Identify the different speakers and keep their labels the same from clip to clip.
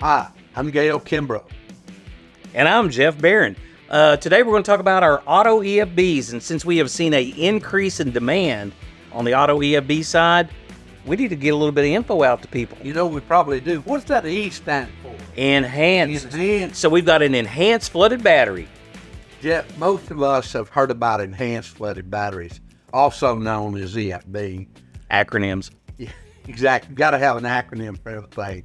Speaker 1: Hi, I'm Gale Kimbrough.
Speaker 2: And I'm Jeff Barron. Uh, today we're going to talk about our auto EFBs, and since we have seen a increase in demand on the auto EFB side, we need to get a little bit of info out to people.
Speaker 1: You know, we probably do. What's that E stand for?
Speaker 2: Enhanced.
Speaker 1: Enhanced.
Speaker 2: So we've got an enhanced flooded battery.
Speaker 1: Jeff, most of us have heard about enhanced flooded batteries, also known as EFB.
Speaker 2: Acronyms.
Speaker 1: Yeah, exactly. Got to have an acronym for everything.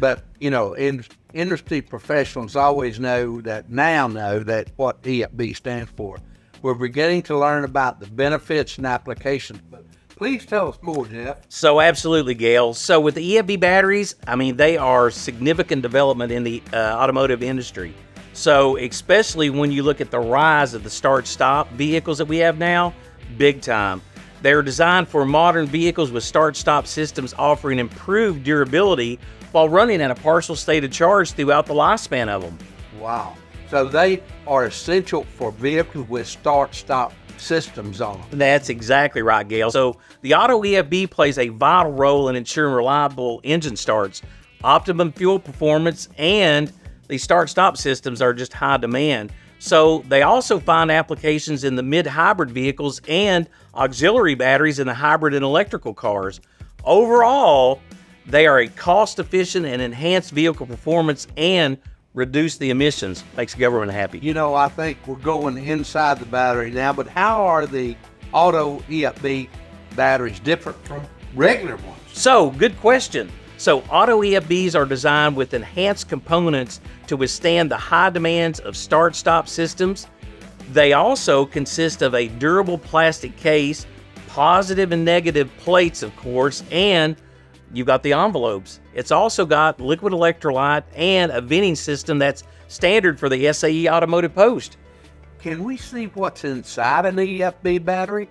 Speaker 1: But you know, in, industry professionals always know that now know that what EFB stands for. We're beginning to learn about the benefits and applications. But please tell us more, Jeff.
Speaker 2: So absolutely, Gale. So with the EFB batteries, I mean they are significant development in the uh, automotive industry. So especially when you look at the rise of the start-stop vehicles that we have now, big time. They're designed for modern vehicles with start-stop systems offering improved durability while running at a partial state of charge throughout the lifespan of them.
Speaker 1: Wow. So they are essential for vehicles with start-stop systems on them.
Speaker 2: That's exactly right, Gale. So the Auto EFB plays a vital role in ensuring reliable engine starts, optimum fuel performance, and the start-stop systems are just high demand. So they also find applications in the mid-hybrid vehicles and auxiliary batteries in the hybrid and electrical cars. Overall, they are a cost-efficient and enhanced vehicle performance and reduce the emissions. Makes government happy.
Speaker 1: You know, I think we're going inside the battery now, but how are the auto EFB batteries different from regular ones?
Speaker 2: So, good question. So, auto EFBs are designed with enhanced components to withstand the high demands of start stop systems. They also consist of a durable plastic case, positive and negative plates, of course, and you've got the envelopes. It's also got liquid electrolyte and a venting system that's standard for the SAE Automotive Post.
Speaker 1: Can we see what's inside an EFB battery?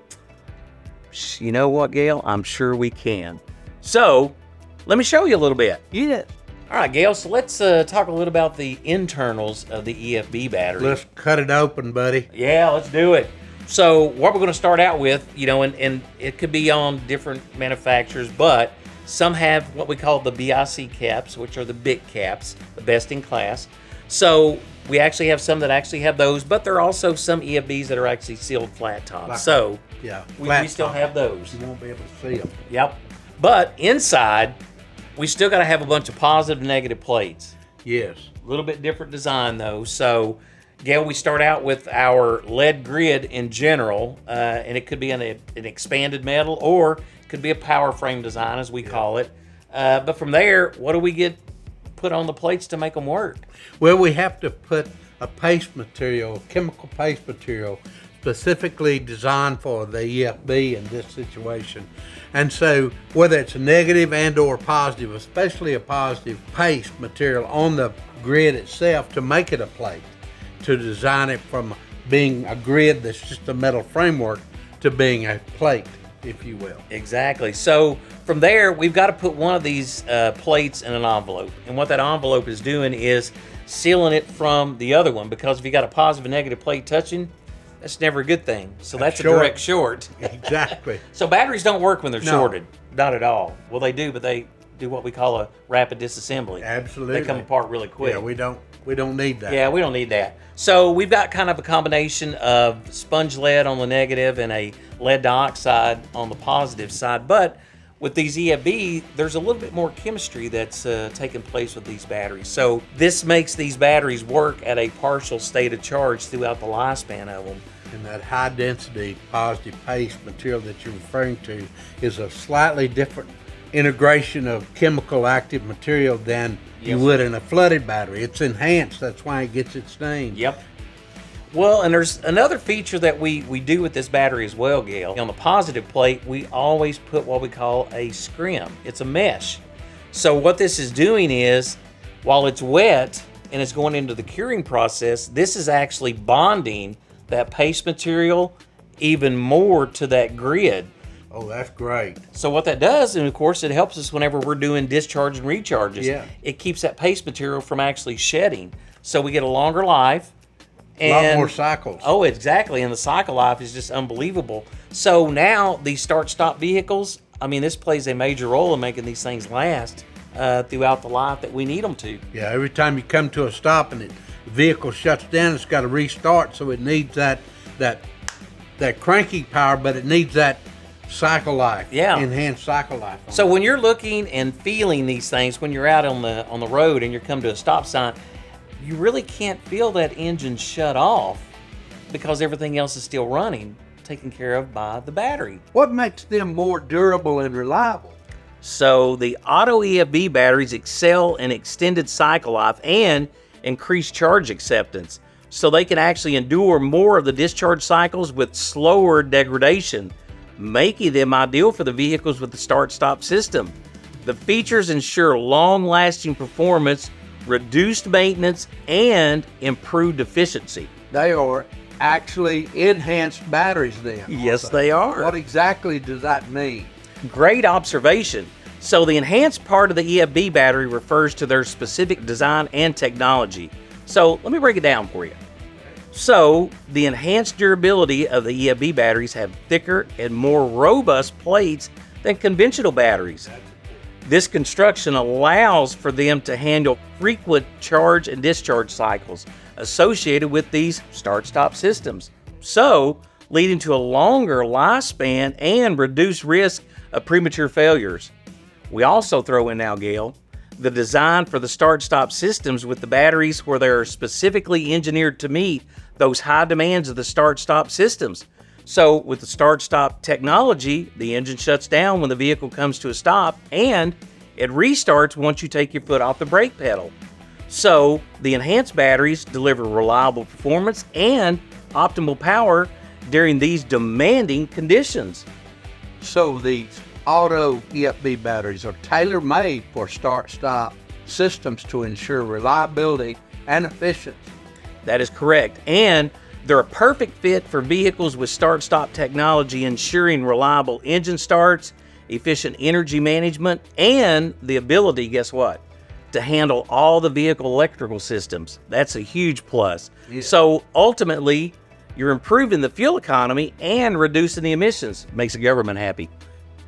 Speaker 2: You know what, Gale? I'm sure we can. So, let me show you a little bit.
Speaker 1: Yeah.
Speaker 2: All right, Gale, so let's uh, talk a little about the internals of the EFB battery.
Speaker 1: Let's cut it open, buddy.
Speaker 2: Yeah, let's do it. So, what we're going to start out with, you know, and, and it could be on different manufacturers, but some have what we call the BIC caps, which are the big caps, the best in class. So, we actually have some that actually have those, but there are also some EFBs that are actually sealed flat top.
Speaker 1: Like-
Speaker 2: so,
Speaker 1: Yeah.
Speaker 2: we, we still
Speaker 1: top.
Speaker 2: have those.
Speaker 1: You won't be able to see them.
Speaker 2: Yep. But inside, we still got to have a bunch of positive and negative plates.
Speaker 1: Yes.
Speaker 2: A little bit different design though. So, Gale, we start out with our lead grid in general, uh, and it could be an, an expanded metal or it could be a power frame design, as we call it. Uh, but from there, what do we get put on the plates to make them work?
Speaker 3: Well, we have to put a paste material, a chemical paste material, specifically designed for the EFB in this situation. And so, whether it's a negative and or positive, especially a positive paste material on the grid itself to make it a plate, to design it from being a grid that's just a metal framework to being a plate, if you will.
Speaker 2: Exactly. So from there, we've got to put one of these uh, plates in an envelope. And what that envelope is doing is sealing it from the other one because if you got a positive and negative plate touching, that's never a good thing. So that's, a
Speaker 3: short.
Speaker 2: direct short.
Speaker 3: Exactly.
Speaker 2: so batteries don't work when they're
Speaker 3: No.
Speaker 2: shorted. Not at all. Well, they do, but they do what we call a rapid disassembly.
Speaker 3: Absolutely.
Speaker 2: They come apart really quick.
Speaker 3: Yeah, we don't we don't need that.
Speaker 2: Yeah, we don't need that. So we've got kind of a combination of sponge lead on the negative and a lead dioxide on the positive side. But with these EFB, there's a little bit more chemistry that's uh, taking place with these batteries. So this makes these batteries work at a partial state of charge throughout the lifespan of them.
Speaker 3: And that high density positive paste material that you're referring to is a slightly different integration of chemical active material than you would in a flooded battery. It's enhanced, that's why it gets its name.
Speaker 2: Yep. Well, and there's another feature that we, we do with this battery as well, Gale. On the positive plate, we always put what we call a scrim. It's a mesh. So what this is doing is, while it's wet and it's going into the curing process, this is actually bonding that paste material even more to that grid.
Speaker 3: Oh, that's great.
Speaker 2: So what that does, and of course it helps us whenever we're doing discharge and recharges.
Speaker 3: Yeah.
Speaker 2: It keeps that paste material from actually shedding. So we get a longer life.
Speaker 3: A lot
Speaker 2: and-
Speaker 3: more cycles.
Speaker 2: Oh, exactly. And the cycle life is just unbelievable. So now these start stop vehicles, I mean, this plays a major role in making these things last uh, throughout the life that we need them to.
Speaker 3: Yeah, every time you come to a stop and it, the vehicle shuts down, it's got to restart, so it needs that that that cranking power, but it needs that cycle life,
Speaker 2: Yeah.
Speaker 3: enhanced cycle life.
Speaker 2: So
Speaker 3: it.
Speaker 2: when you're looking and feeling these things, when you're out on the on the road and you come to a stop sign, you really can't feel that engine shut off because everything else is still running, taken care of by the battery.
Speaker 1: What makes them more durable and reliable?
Speaker 2: So the auto EFB batteries excel in extended cycle life and increased charge acceptance. So they can actually endure more of the discharge cycles with slower degradation, making them ideal for the vehicles with the start stop system. The features ensure long lasting performance, reduced maintenance, and improved efficiency.
Speaker 1: They are actually enhanced batteries then.
Speaker 2: Yes,
Speaker 1: also.
Speaker 2: they are.
Speaker 1: What exactly does that mean?
Speaker 2: Great observation. So, the enhanced part of the EFB battery refers to their specific design and technology. So, let me break it down for you. So, the enhanced durability of the EFB batteries have thicker and more robust plates than conventional batteries. This construction allows for them to handle frequent charge and discharge cycles associated with these start stop systems. So, leading to a longer lifespan and reduced risk of premature failures. We also throw in now, Gale, the design for the start stop systems with the batteries where they're specifically engineered to meet those high demands of the start stop systems. So, with the start stop technology, the engine shuts down when the vehicle comes to a stop and it restarts once you take your foot off the brake pedal. So, the enhanced batteries deliver reliable performance and optimal power during these demanding conditions.
Speaker 1: So these auto EFB batteries are tailor made for start stop systems to ensure reliability and efficiency.
Speaker 2: That is correct. And they're a perfect fit for vehicles with start stop technology, ensuring reliable engine starts, efficient energy management, and the ability, guess what? To handle all the vehicle electrical systems. That's a huge plus. So ultimately, you're improving the fuel economy and reducing the emissions. Makes the government happy.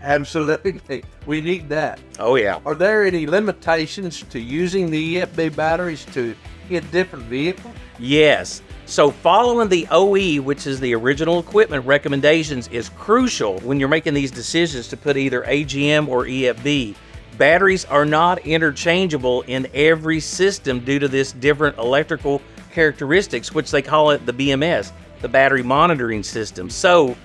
Speaker 1: Absolutely. We need that.
Speaker 2: Oh, yeah.
Speaker 1: Are there any limitations to using the EFB batteries to hit different vehicles?
Speaker 2: Yes. So following the OE, which is the original equipment recommendations, is crucial when you're making these decisions to put either AGM or EFB. Batteries are not interchangeable in every system due to this different electrical characteristics, which they call it the BMS, the battery monitoring system. So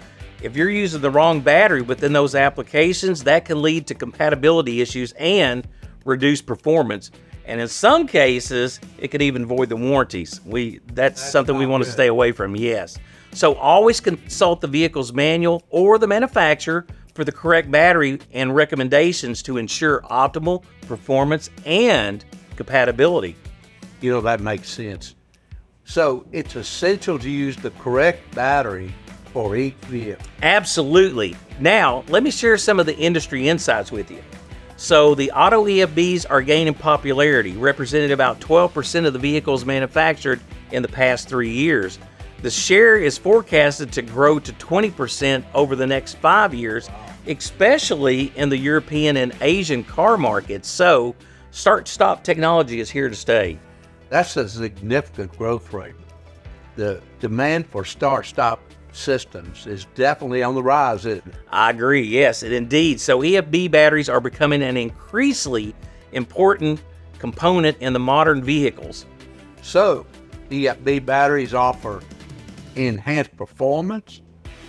Speaker 2: if you're using the wrong battery within those applications, that can lead to compatibility issues and reduce performance. And in some cases, it could even void the warranties. We that's, something we
Speaker 1: not
Speaker 2: want to stay away from. Yes. So always consult the vehicle's manual or the manufacturer for the correct battery and recommendations to ensure optimal performance and compatibility.
Speaker 1: You know, that makes sense. So it's essential to use the correct battery for each vehicle.
Speaker 2: Absolutely. Now, let me share some of the industry insights with you. So, the auto EFBs are gaining popularity, representing about 12% of the vehicles manufactured in the past three years. The share is forecasted to grow to 20% over the next five years, especially in the European and Asian car markets. So, start stop technology is here to stay.
Speaker 1: That's a significant growth rate. The demand for start stop systems is definitely on the rise, isn't it?
Speaker 2: I agree. Yes, indeed. So EFB batteries are becoming an increasingly important component in the modern vehicles.
Speaker 1: So, EFB batteries offer enhanced performance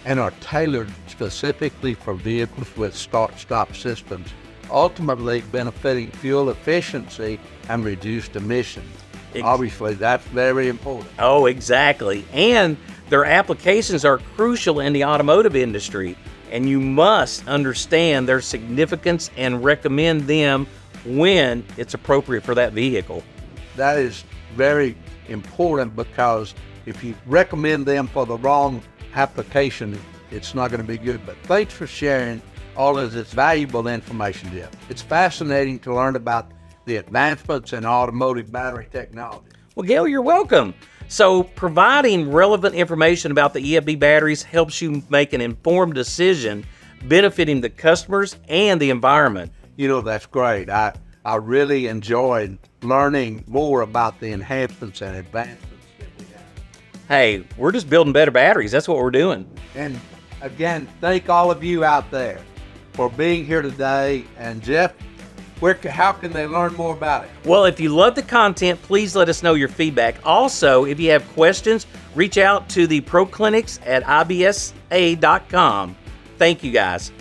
Speaker 1: and are tailored specifically for vehicles with start stop systems, ultimately benefiting fuel efficiency and reduced emissions.
Speaker 2: Ex-
Speaker 1: Obviously, that's very important.
Speaker 2: Oh, exactly. And their applications are crucial in the automotive industry, and you must understand their significance and recommend them when it's appropriate for that vehicle.
Speaker 1: That is very important because if you recommend them for the wrong application, it's not going to be good. But thanks for sharing all of this valuable information, Jeff. It's fascinating to learn about the advancements in automotive battery technology.
Speaker 2: Well, Gale, you're welcome. So, providing relevant information about the EFB batteries helps you make an informed decision benefiting the customers and the environment.
Speaker 1: You know, that's great. I, I really enjoyed learning more about the enhancements and advancements that we have.
Speaker 2: Hey, we're just building better batteries. That's what we're doing.
Speaker 1: And again, thank all of you out there for being here today. And Jeff, where, how can they learn more about it?
Speaker 2: Well, if you love the content, please let us know your feedback. Also, if you have questions, reach out to the Pro Clinics at ibsa.com. Thank you guys.